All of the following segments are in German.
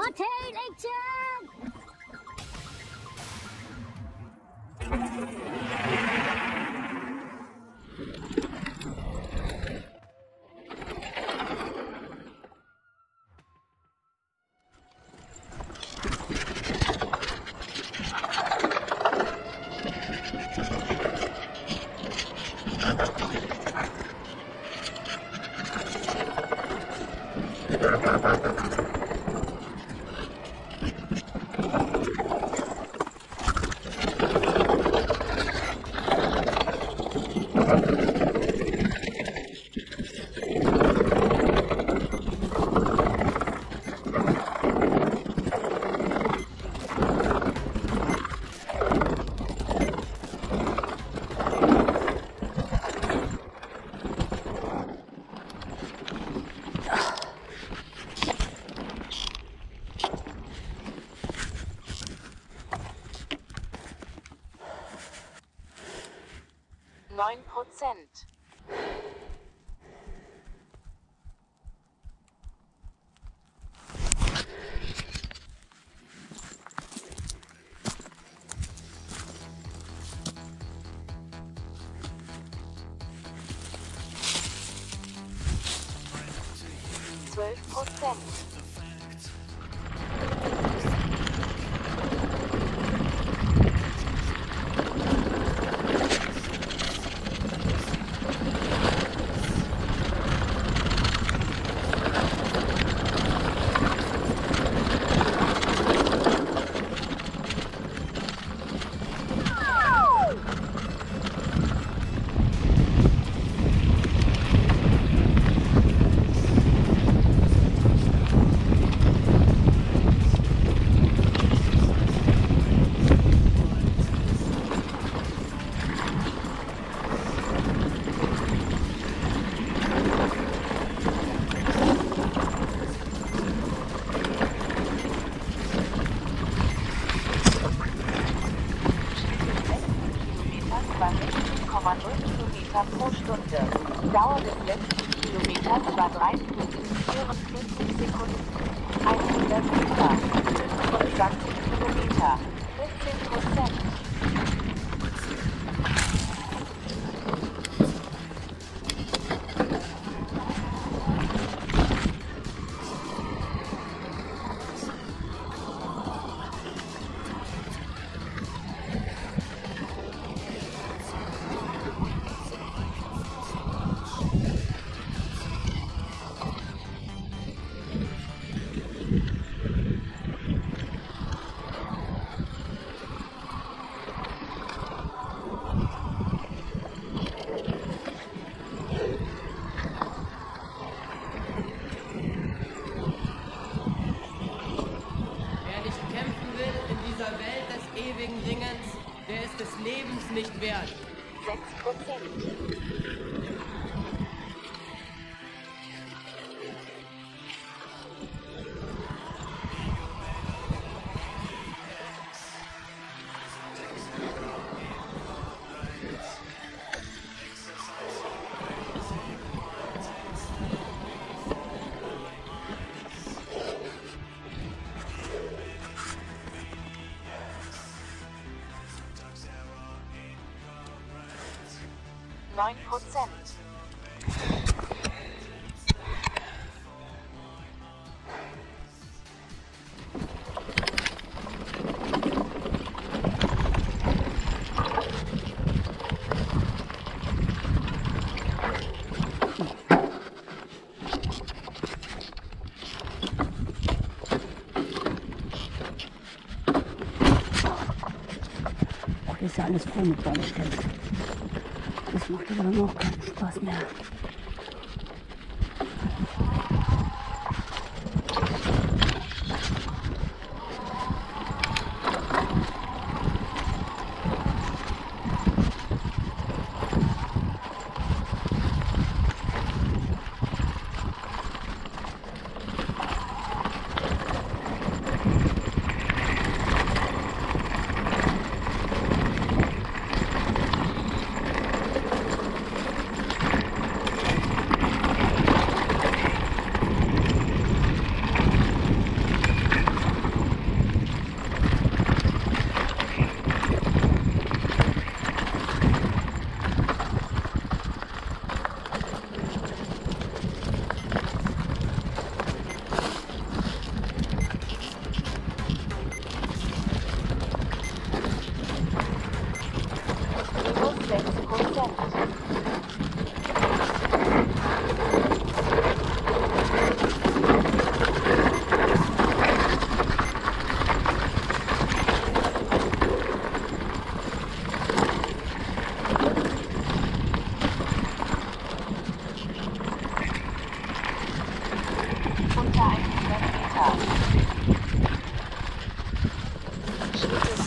Dante Lake Chan! 9 Prozent. alles voll mit Baumstämmen. Das macht aber dann auch keinen Spaß mehr.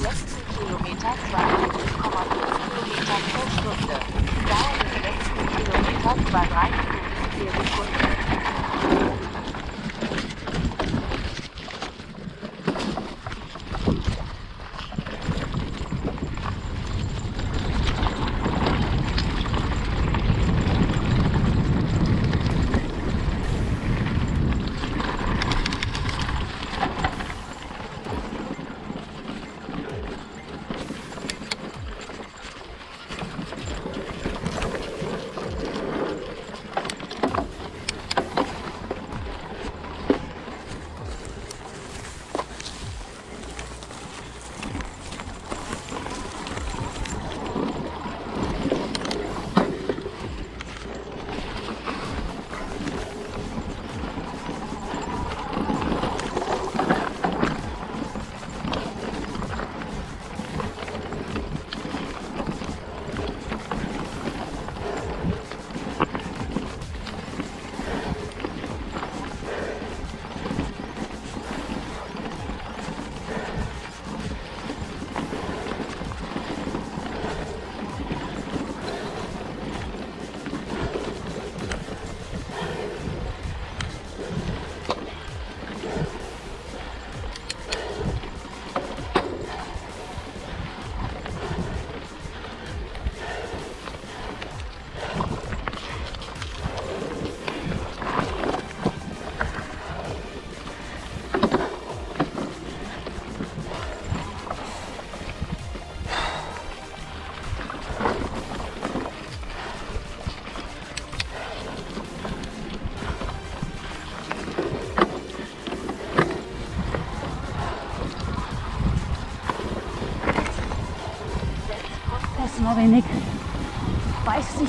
Letzten Kilometers war 1,5 Kilometer pro Stunde. Dauer des letzten Kilometers war 3 Minuten 4 Sekunden.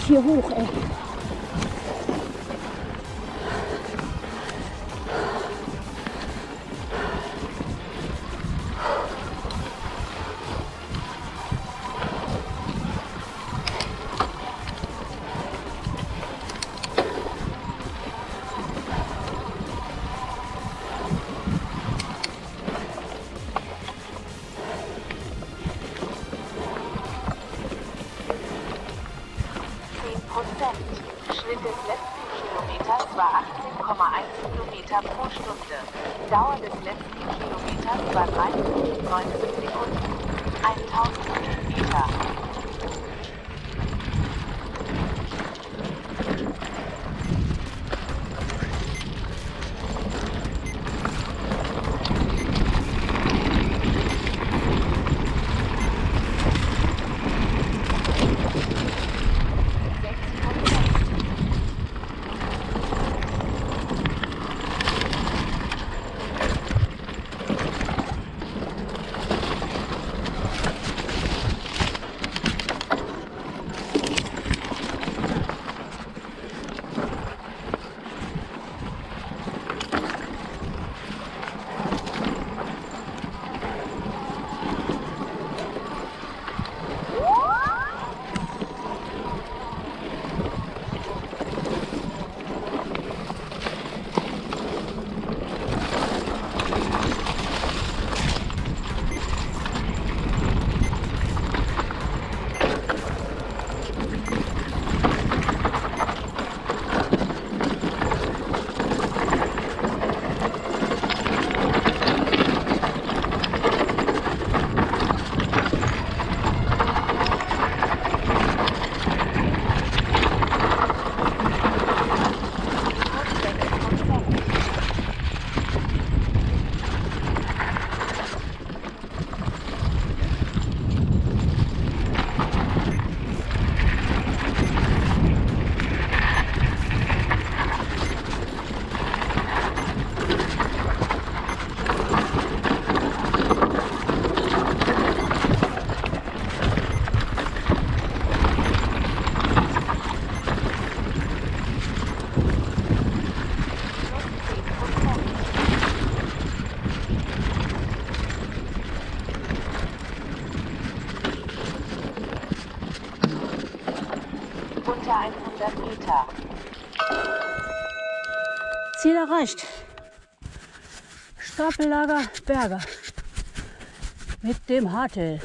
去误会 Kilometer pro Stunde. Dauer des letzten Kilometers war 3 Minuten 19 Sekunden. 1000 Meter. unter 100 Meter. Ziel erreicht. Stapellager Berger mit dem Hartel.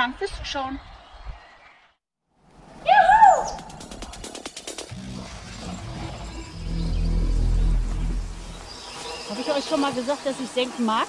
Dank fürs Zuschauen. Habe ich euch schon mal gesagt, dass ich senken mag?